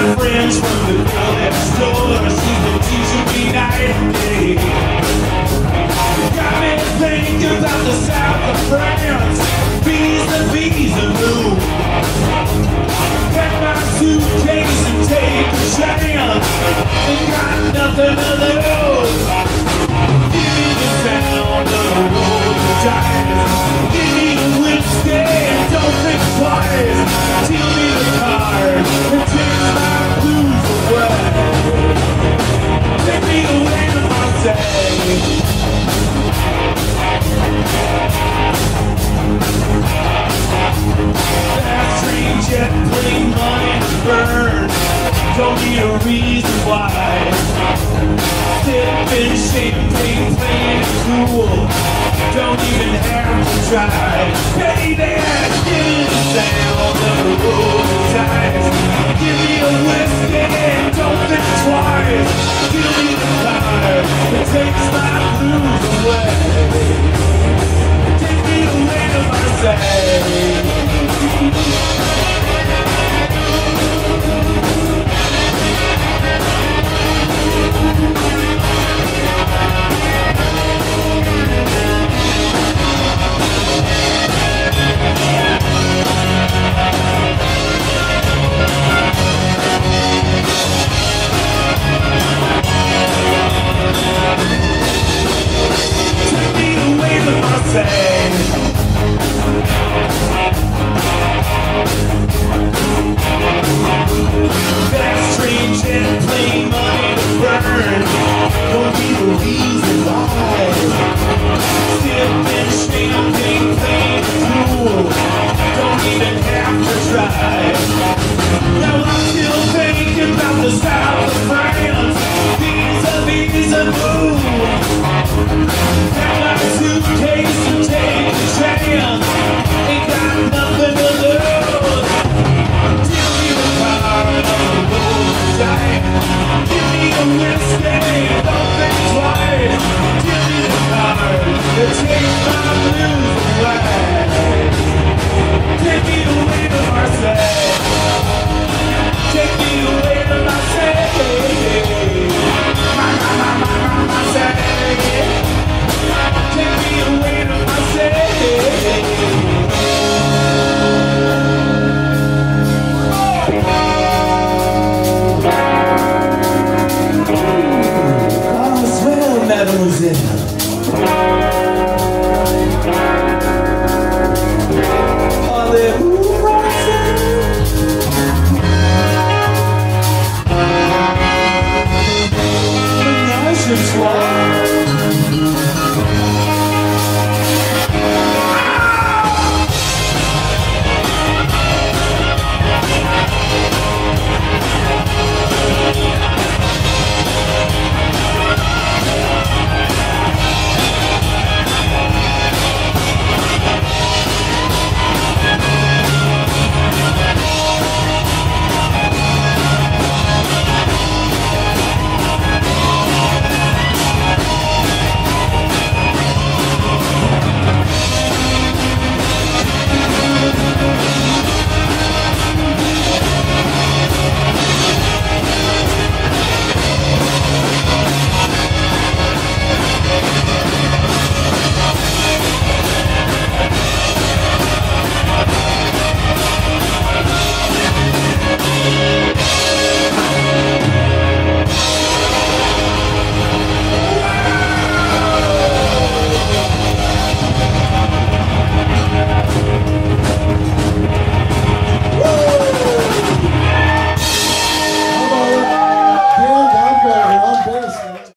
my friends from the girl next door She's been teaching me night and day Got me thinking about the south of France. Bees and bees and blue Pack my suitcase and take a chance Ain't got nothing to lose don't need a reason why. Dip in shape, playing playing cool. Don't even have to try. Baby, give me the sound of the rolling tides. Give me a whiskey, and don't think twice. Give me the time that takes my blues away. Take me away to my side.